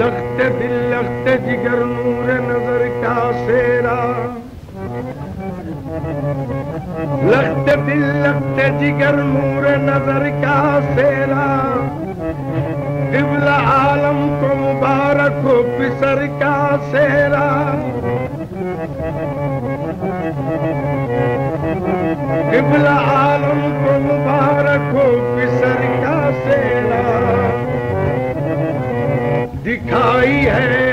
لخت دل لخت جگر نور نظر کا شیرا لخت دل لخت جگر نور نظر کا شیرا قبل عالم کو مبارک ہو پسر کا شیرا قبل عالم کو مبارک ہو दिखाई है।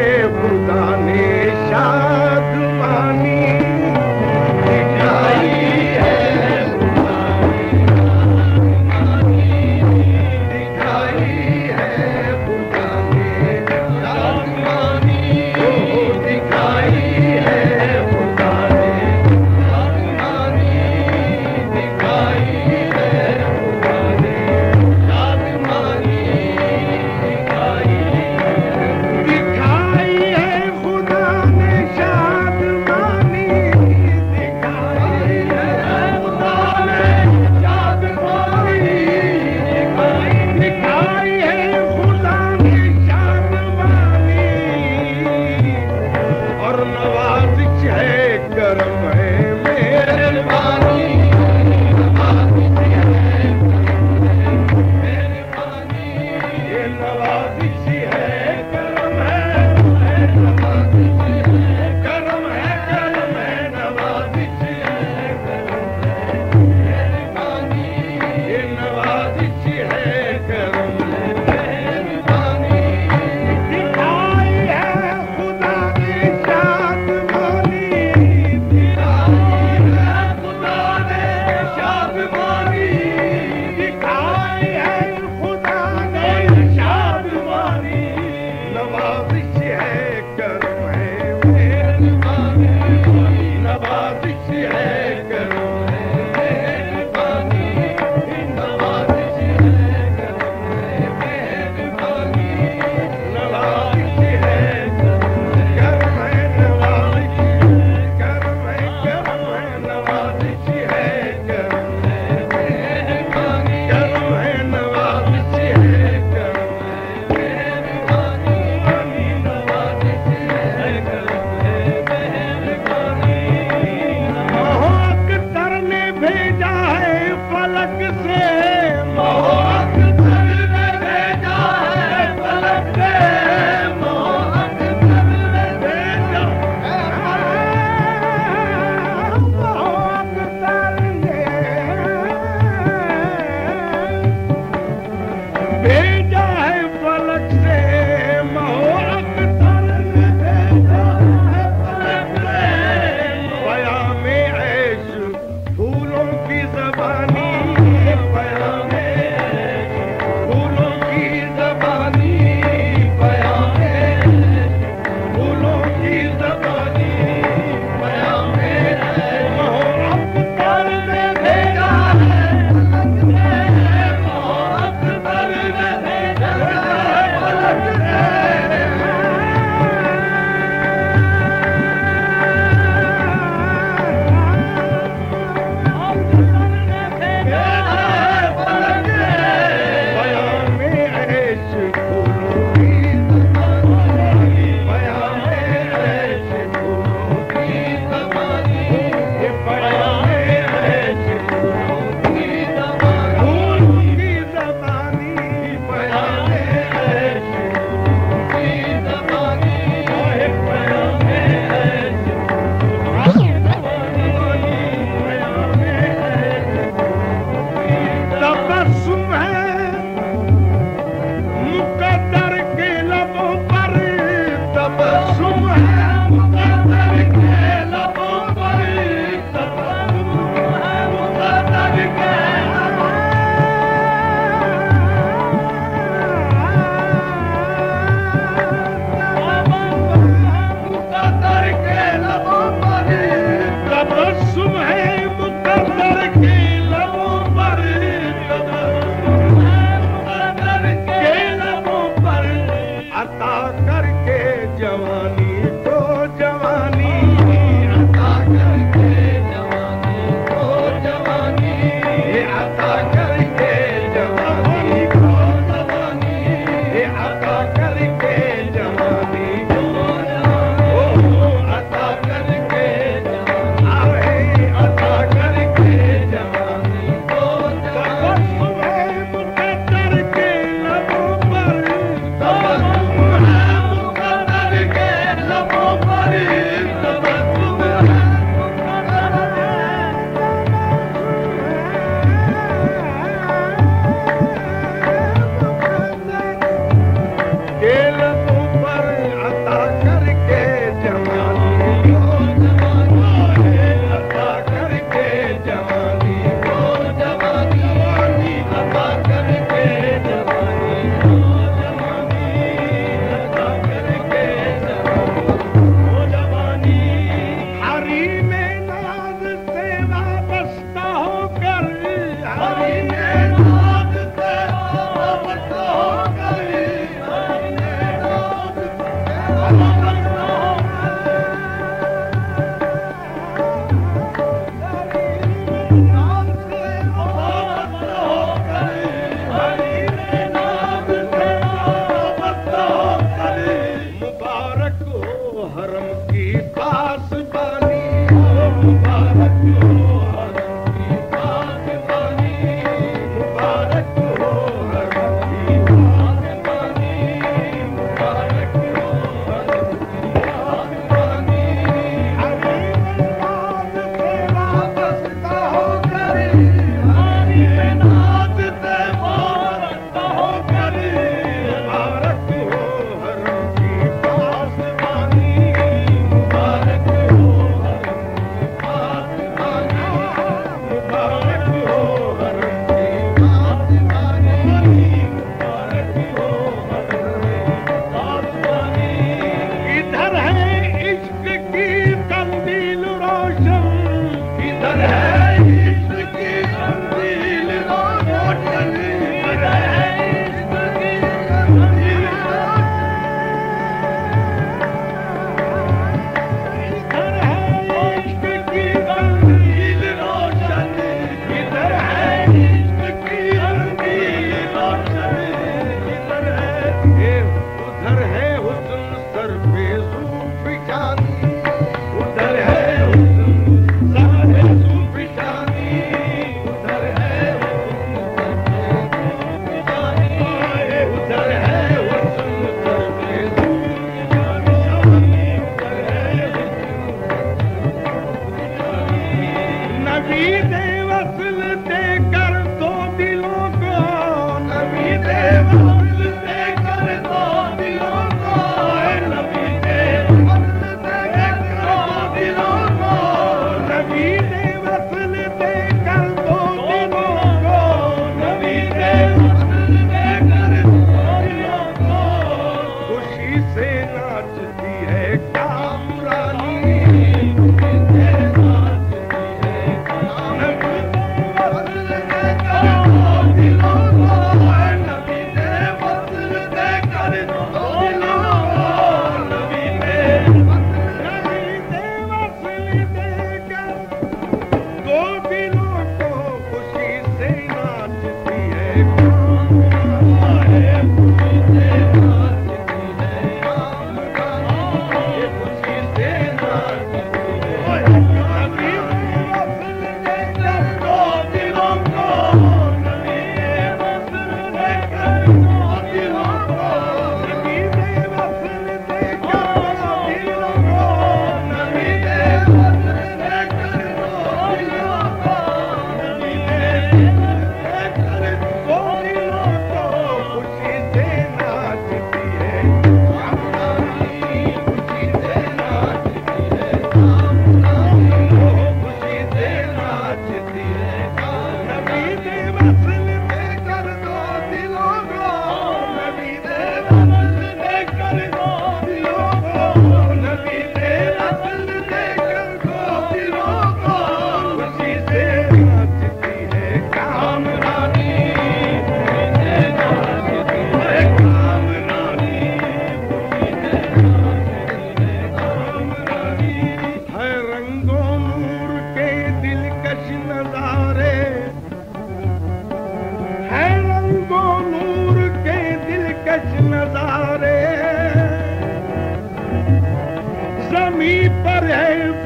पर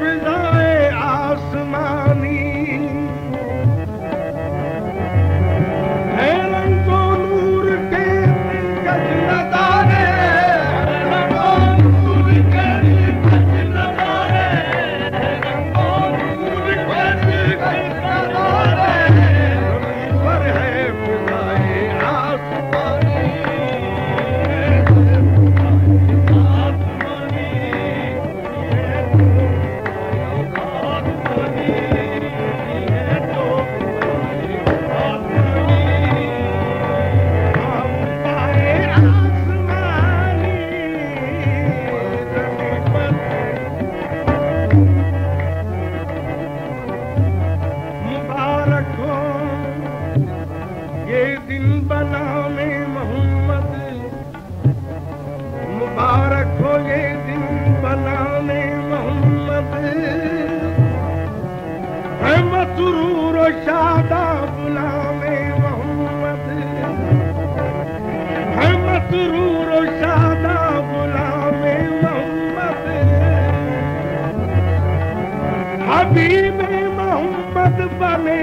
पिनाए आसमान मोहम्मद बने